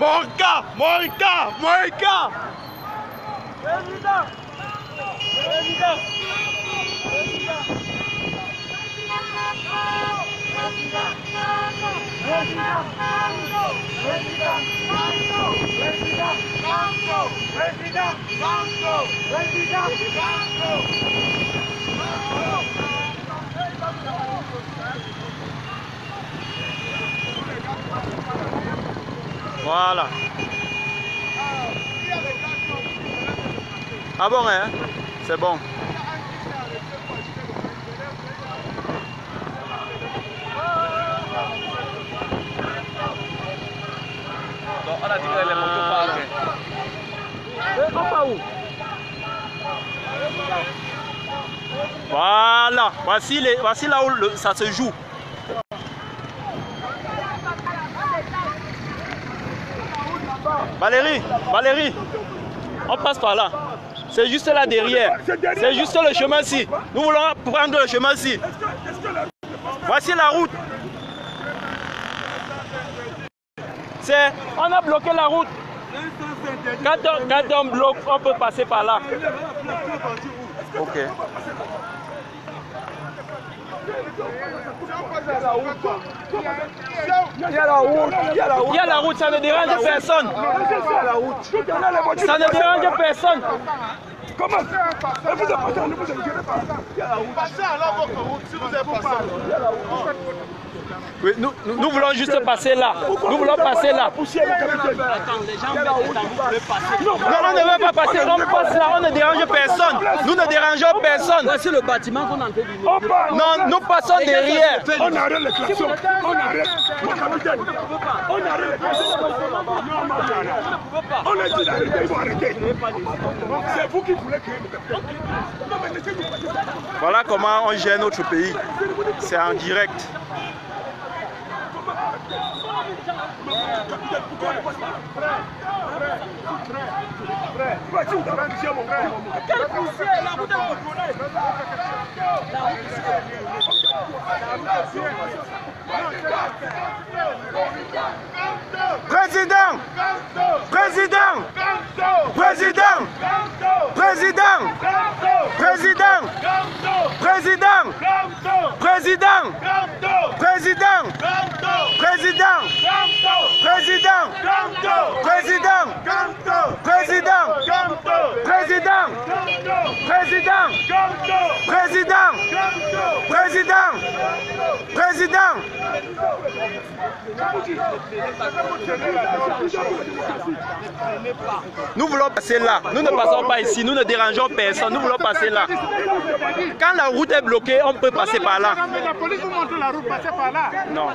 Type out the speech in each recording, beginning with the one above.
¡Monca! ¡Monca! ¡Monca! ¡Venita! ¡Venita! ¡Venita! ¡Venita! ¡Venita! ¡Venita! ¡Venita! Voilà. Ah bon, hein? C'est bon. Donc, on a dit que les motos partent. Eh, on va où? Voilà. Voici, les, voici là où le- ça se joue. Valérie, Valérie, on passe par là. C'est juste là derrière. C'est juste le chemin-ci. Nous voulons prendre le chemin-ci. Voici la route. C'est, on a bloqué la route. Quand on, quand on bloque, on peut passer par là. Ok. Il y a la route, il y a la route? Il y a la route, ça ne dérange personne. Ça ne dérange personne. Comment Et vous êtes passé, ne vous inquiétez pas. Il y a la route. Passez alors votre route si vous êtes passé. Oui, nous, nous, nous voulons juste passer là. Nous voulons passer là. Poussière, le capitaine. Non, on ne veut pas passer. On passe là. On ne dérange personne. Nous ne dérangeons personne. Voici le bâtiment qu'on est en train de On part. Non, nous passons derrière. On arrête les klaxons. On arrête. Mon capitaine. On arrête les klaxons. On arrête. On a dit d'arrêter, ils vont arrêter. C'est vous qui voulez voilà comment on gère notre pays. C'est en direct. Président Président Président Président Président Nous voulons passer là. Nous ne passons pas ici. Nous ne dérangeons personne. Nous voulons passer là. Quand la route est bloquée, on peut passer par là. Mais la police vous montre la route, passez par là. Non.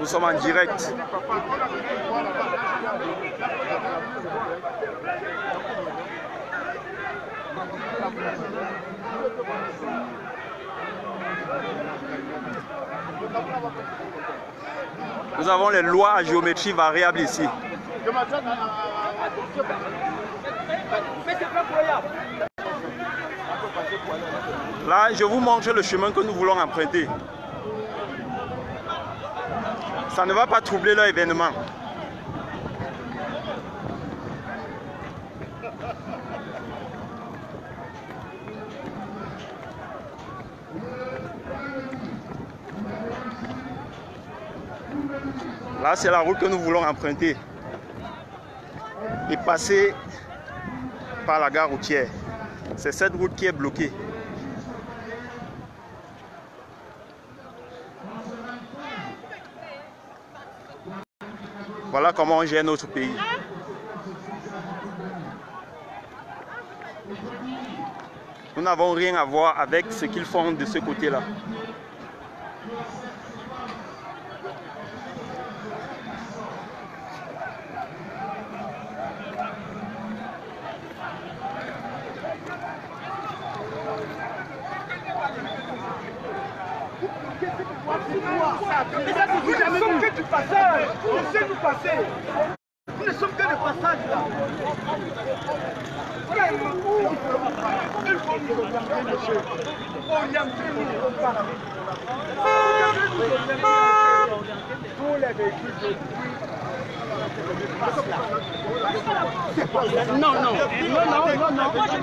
Nous sommes en direct. Nous avons les lois à géométrie variable ici. Là, je vous montre le chemin que nous voulons emprunter. Ça ne va pas troubler leur événement. Là, c'est la route que nous voulons emprunter. Et passer par la gare routière. C'est cette route qui est bloquée. Voilà comment on gère notre pays. Nous n'avons rien à voir avec ce qu'ils font de ce côté-là. Vous ne sommes que du passage. Laissez-nous passer. Nous ne sommes que de passage là. Il faut nous orienter, monsieur. Orientez-nous, on parle. Tous les véhicules de non, non, non, non, non, non. Moi, je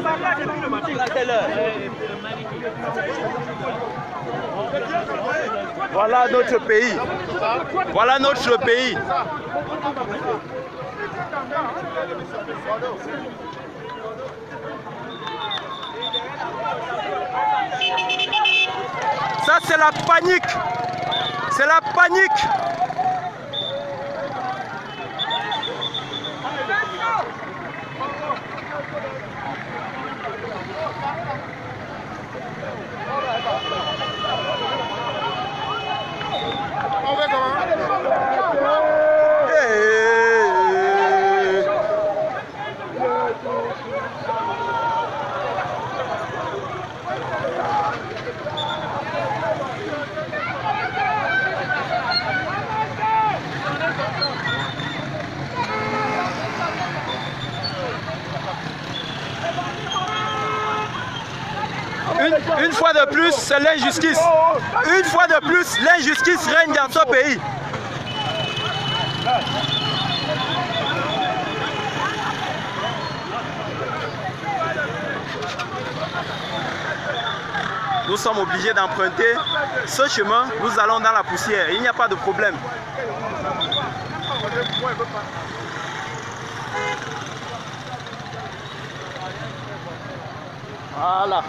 pense À quelle heure Voilà notre pays. Voilà notre pays. Ça, c'est la panique. C'est la panique. Une, fois de plus, c'est l'injustice. Une fois de plus, l'injustice règne dans ce pays. Nous sommes obligés d'emprunter ce chemin. Nous allons dans la poussière. Il n'y a pas de problème. Voilà.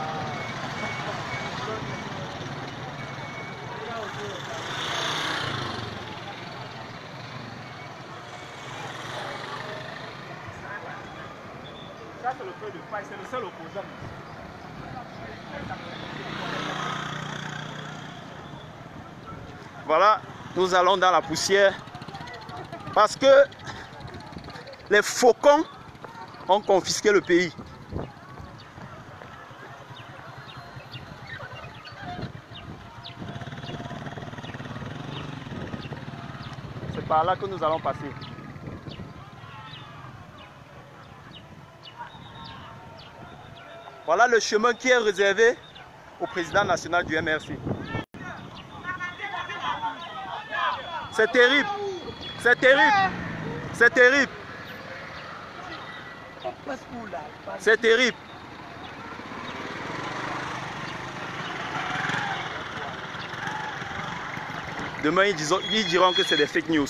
Le seul. Voilà, nous allons dans la poussière parce que les faucons ont confisqué le pays. C'est par là que nous allons passer. Voilà le chemin qui est réservé au président national du MRC. C'est terrible. C'est terrible. C'est terrible. C'est terrible. Demain, ils, diront que c'est des fake news.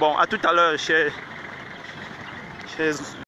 Bon, à tout à l'heure, chers, chers